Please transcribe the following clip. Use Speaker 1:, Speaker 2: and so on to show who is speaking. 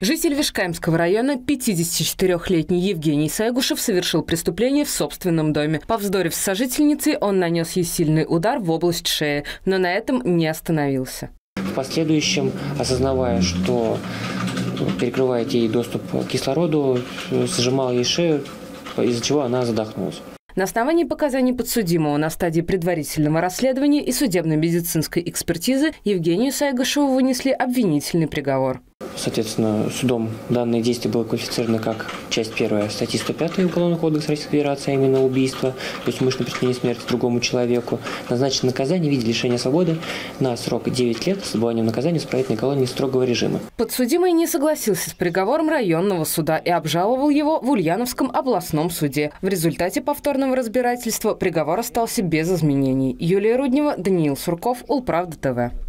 Speaker 1: Житель Вишкаемского района, 54-летний Евгений Сайгушев, совершил преступление в собственном доме. Повздорив с сожительницей, он нанес ей сильный удар в область шеи, но на этом не остановился.
Speaker 2: В последующем, осознавая, что перекрывает ей доступ к кислороду, сжимал ей шею, из-за чего она задохнулась.
Speaker 1: На основании показаний подсудимого на стадии предварительного расследования и судебно-медицинской экспертизы Евгению Сайгашеву вынесли обвинительный приговор.
Speaker 2: Соответственно, судом данное действие было квалифицировано как часть первая статьи 105 Уголовного кодекса Российской Федерации, а именно убийство, то есть умышленное причинение смерти другому человеку. Назначено наказание в виде лишения свободы на срок 9 лет с отбыванием наказания в исправительной колонии строгого режима.
Speaker 1: Подсудимый не согласился с приговором районного суда и обжаловал его в Ульяновском областном суде. В результате повторного разбирательства приговор остался без изменений. Юлия Руднева, Даниил Сурков, Улправда ТВ.